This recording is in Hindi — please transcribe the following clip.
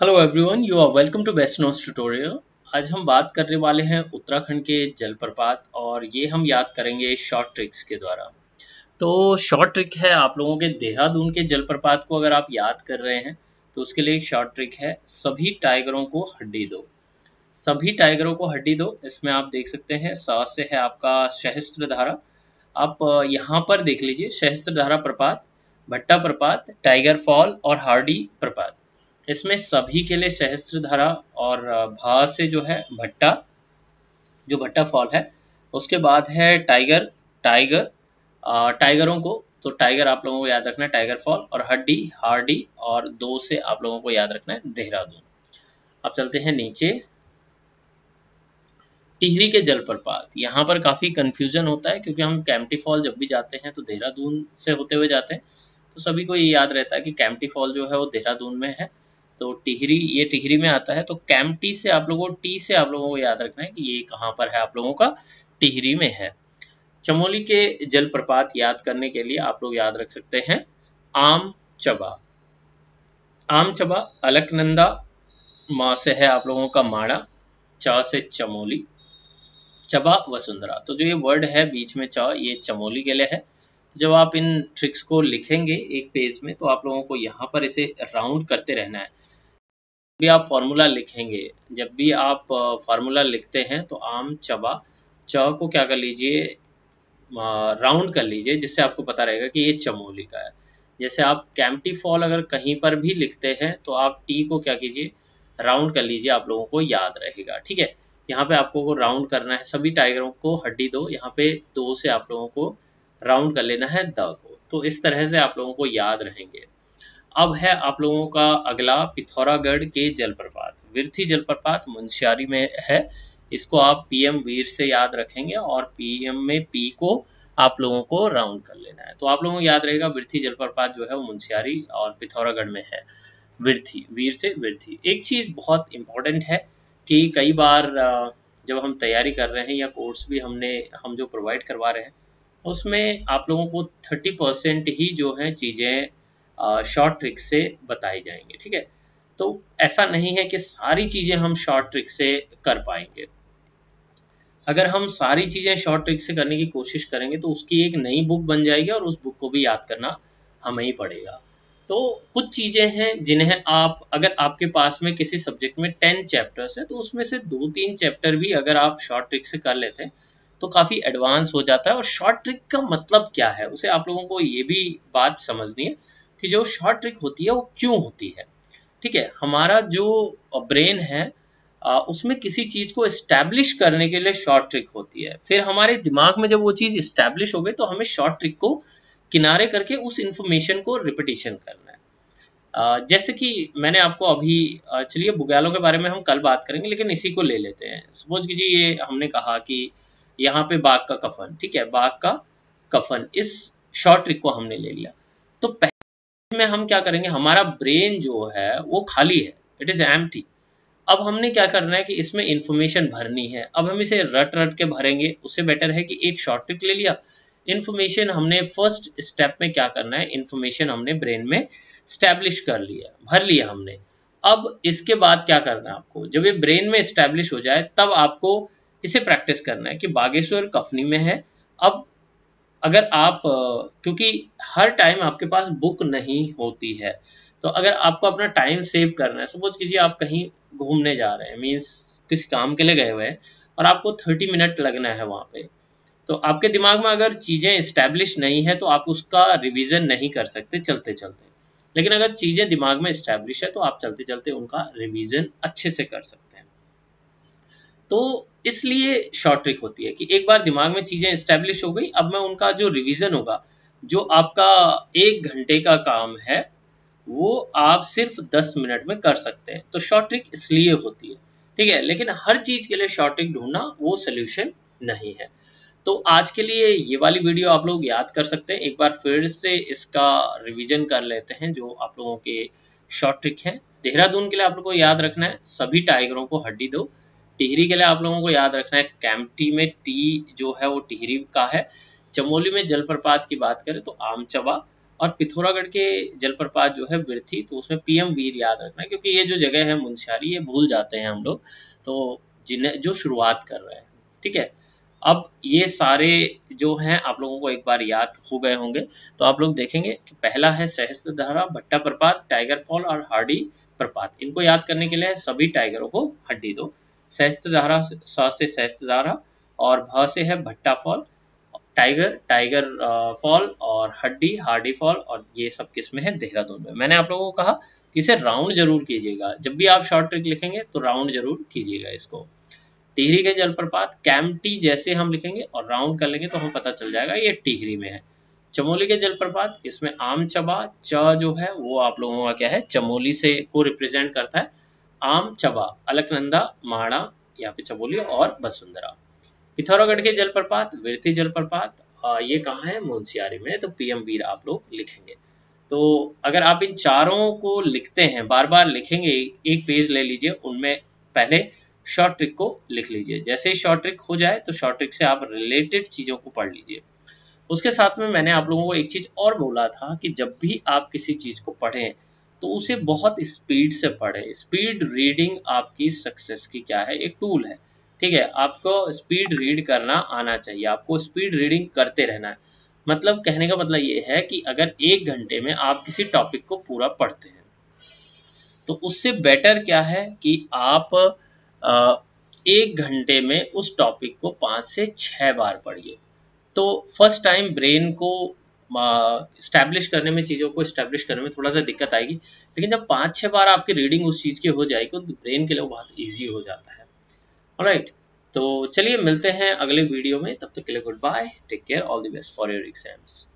Hello everyone you are welcome to best notes tutorial आज हम बात करने वाले हैं उत्तराखंड के जलप्रपात और ये हम याद करेंगे शॉर्ट ट्रिक्स के द्वारा। तो शॉर्ट ट्रिक है आप लोगों के देहरादून के जलप्रपात को अगर आप याद कर रहे हैं तो उसके लिए एक शॉर्ट ट्रिक है, सभी टाइगरों को हड्डी दो। सभी टाइगरों को हड्डी दो, इसमें आप देख सकते हैं सा से है आपका सहस्त्र धारा आप यहाँ पर देख लीजिए सहस्त्र धारा प्रपात, भट्टा प्रपात टाइगर फॉल और हार्डी प्रपात। इसमें सभी के लिए सहस्त्र धारा और भा से जो है भट्टा जो भट्टा फॉल है उसके बाद है टाइगर टाइगर आ, टाइगरों को तो टाइगर आप लोगों को याद रखना है टाइगर फॉल और हड्डी हार्डी और दो से आप लोगों को याद रखना है देहरादून। अब चलते हैं नीचे। टिहरी के जलप्रपात यहाँ पर काफ़ी कंफ्यूजन होता है क्योंकि हम कैम्पटी फॉल जब भी जाते हैं तो देहरादून से होते हुए जाते हैं तो सभी को ये याद रहता है कि कैम्पटी फॉल जो है वो देहरादून में है। तो टिहरी, ये टिहरी में आता है तो कैम्पटी से आप लोगों, टी से आप लोगों को याद रखना है कि ये कहाँ पर है आप लोगों का? टिहरी में है। चमोली के जलप्रपात याद करने के लिए आप लोग याद रख सकते हैं। आम चबा। आम चबा, अलकनंदा माँ से है आप लोगों का माड़ा, चा से चमोली, चबा वसुंधरा। तो जो ये वर्ड है बीच में चा, ये चमोली के लिए है। तो जब आप इन ट्रिक्स को लिखेंगे एक पेज में तो आप लोगों को यहाँ पर इसे राउंड करते रहना है। भी आप फॉर्मूला लिखेंगे, जब भी आप फार्मूला लिखते हैं तो आम, चबा, च को क्या कर लीजिए राउंड कर लीजिए, जिससे आपको पता रहेगा कि ये चमोली का है। जैसे आप कैम्पटी फॉल अगर कहीं पर भी लिखते हैं तो आप टी को क्या कीजिए राउंड कर लीजिए, आप लोगों को याद रहेगा, ठीक है? यहाँ पे आपको को राउंड करना है, सभी टाइगरों को हड्डी दो, यहाँ पे दो से आप लोगों को राउंड कर लेना है, द को। तो इस तरह से आप लोगों को याद रहेंगे। अब है आप लोगों का अगला पिथौरागढ़ के जलप्रपात। विर्थी जलप्रपात मुंशियारी में है। इसको आप पीएम वीर से याद रखेंगे और पीएम में पी को आप लोगों को राउंड कर लेना है। तो आप लोगों को याद रहेगा विर्थी जलप्रपात जो है वो मुंशियारी और पिथौरागढ़ में है। विर्थी, वीर से विर्थी। एक चीज़ बहुत इंपॉर्टेंट है कि कई बार जब हम तैयारी कर रहे हैं या कोर्स भी हमने, हम जो प्रोवाइड करवा रहे हैं, उसमें आप लोगों को थर्टी परसेंट ही जो है चीज़ें शॉर्ट ट्रिक से बताई जाएँगे, ठीक है? तो ऐसा नहीं है कि सारी चीज़ें हम शॉर्ट ट्रिक से कर पाएँगे। अगर हम सारी चीज़ें शॉर्ट ट्रिक से करने की कोशिश करेंगे तो उसकी एक नई बुक बन जाएगी और उस बुक को भी याद करना हमें ही पड़ेगा। तो कुछ चीज़ें हैं जिन्हें आप, अगर आपके पास में किसी सब्जेक्ट में टेन चैप्टर्स है तो उसमें से दो तीन चैप्टर भी अगर आप शॉर्ट ट्रिक से कर लेते हैं तो काफ़ी एडवांस हो जाता है। और शॉर्ट ट्रिक का मतलब क्या है? उसे आप लोगों को ये भी बात समझनी है कि जो शॉर्ट ट्रिक होती है, वो क्यों होती है? ठीक है, हमारा जो ब्रेन है उसमें किसी चीज़ को इस्टेब्लिश करने के लिए शॉर्ट ट्रिक होती है। फिर हमारे दिमाग में जब वो चीज़ इस्टेब्लिश हो गई तो हमें शॉर्ट ट्रिक को किनारे करके उस इंफॉर्मेशन को रिपीटिशन करना है। जैसे कि मैंने आपको अभी चलिए बुग्यालों के बारे में हम कल बात करेंगे, लेकिन इसी को ले लेते हैं। सपोज़ कीजिए ये हमने कहा कि यहाँ पे बाघ का कफन, ठीक है, बाघ का कफन, इस शॉर्ट ट्रिक को हमने ले लिया। तो में हम क्या करेंगे? हमारा ब्रेन जो है, वो खाली है। इट इज़ एम्प्टी अब हमने क्या करना है कि इसमें इंफॉर्मेशन भरनी है। अब हम इसे रट रट के भरेंगे। उससे बेटर है कि एक शॉर्ट ट्रिक ले लिया। इन्फॉर्मेशन हमने फ़र्स्ट स्टेप में क्या करना है? इन्फॉर्मेशन हमने ब्रेन में स्टैब्लिश कर लिया, भर लिया हमने। अब इसके बाद क्या करना है आपको? जब ये ब्रेन में स्टैब्लिश हो जाए, तब आपको इसे प्रैक्टिस करना है कि बागेश्वर कफनी में है। अब अगर आप क्योंकि हर टाइम आपके पास बुक नहीं होती है तो अगर आपको अपना टाइम सेव करना है सपोज़ कीजिए आप कहीं घूमने जा रहे हैं मीन्स किसी काम के लिए गए हुए हैं, और आपको थर्टी मिनट लगना है वहाँ पे तो आपके दिमाग में अगर चीज़ें इस्टेब्लिश नहीं है तो आप उसका रिविज़न नहीं कर सकते चलते चलते लेकिन अगर चीज़ें दिमाग में इस्टेब्लिश है तो आप चलते चलते उनका रिविज़न अच्छे से कर सकते हैं। तो इसलिए शॉर्ट ट्रिक होती है कि एक बार दिमाग में चीज़ें स्टेब्लिश हो गई, अब मैं उनका जो रिविज़न होगा, जो आपका एक घंटे का काम है, वो आप सिर्फ़ दस मिनट में कर सकते हैं। तो शॉर्ट ट्रिक इसलिए होती है, ठीक है? लेकिन हर चीज़ के लिए शॉर्ट ट्रिक ढूंढना वो सोल्यूशन नहीं है। तो आज के लिए ये वाली वीडियो आप लोग याद कर सकते हैं। एक बार फिर से इसका रिवीजन कर लेते हैं, जो आप लोगों के शॉर्ट ट्रिक हैं। देहरादून के लिए आप लोग को याद रखना है, सभी टाइगरों को हड्डी दो। टिहरी के लिए आप लोगों को याद रखना है कैम्पटी में टी जो है वो टिहरी का है। चमोली में जलप्रपात की बात करें तो आमचवा और पिथौरागढ़ के जलप्रपात जो है वृथी तो उसमें पीएम वीर याद रखना क्योंकि ये जो जगह है मुंशियारी, ये भूल जाते हैं हम लोग। तो जिन्हें, जो शुरुआत कर रहे हैं, ठीक है? अब ये सारे जो हैं, आप लोगों को एक बार याद हो गए होंगे। तो आप लोग देखेंगे कि पहला है सहस्त्रधारा भट्टा प्रपात टाइगर फॉल और हार्डी प्रपात। इनको याद करने के लिए सभी टाइगरों को हड्डी दो। सहस्त्रधारा स से सहस्त्रधारा और भ से है भट्टा फॉल, टाइगर टाइगर फॉल और हड्डी, हार्डी फॉल और ये सब किसमें है देहरादून में। मैंने आप लोगों को कहा कि इसे राउंड ज़रूर कीजिएगा। जब भी आप शॉर्ट ट्रिक लिखेंगे तो राउंड ज़रूर कीजिएगा इसको। टिहरी के जलप्रपात कैम्पटी जैसे हम लिखेंगे और राउंड कर लेंगे तो हमें पता चल जाएगा ये टिहरी में है। चमोली के जलप्रपात, इसमें आम चबा च जो है वो आप लोगों का क्या है, चमोली से को रिप्रेजेंट करता है। आम चबा, अलकनंदा माड़ा यहाँ पे चमोली और बसुंधरा। पिथौरागढ़ के जलप्रपात, विरती जलप्रपात ये कहाँ है? मुंशियारी में। तो पीएम वीर आप लोग लिखेंगे। तो अगर आप इन चारों को लिखते हैं बार बार लिखेंगे, एक पेज ले लीजिए, उनमें पहले शॉर्ट ट्रिक को लिख लीजिए। जैसे ही शॉर्ट ट्रिक हो जाए तो शॉर्ट ट्रिक से आप रिलेटेड चीज़ों को पढ़ लीजिए। उसके साथ में मैंने आप लोगों को एक चीज़ और बोला था कि जब भी आप किसी चीज़ को पढ़ें तो उसे बहुत स्पीड से पढ़ें। स्पीड रीडिंग आपकी सक्सेस की क्या है? एक टूल है। ठीक है? आपको स्पीड रीड करना आना चाहिए। आपको स्पीड रीडिंग करते रहना है। मतलब कहने का मतलब ये है कि अगर एक घंटे में आप किसी टॉपिक को पूरा पढ़ते हैं तो उससे बेटर क्या है कि आप एक घंटे में उस टॉपिक को पाँच से छः बार पढ़िए। तो फ़र्स्ट टाइम ब्रेन को स्टैब्लिश करने में, चीज़ों को स्टैब्लिश करने में थोड़ा सा दिक्कत आएगी। लेकिन जब पाँच छः बार आपकी रीडिंग उस चीज़ की हो जाएगी तो ब्रेन के लिए बहुत ईजी हो जाता है। राइट तो चलिए मिलते हैं अगले वीडियो में। तब तक के लिए good bye take care all the best for your exams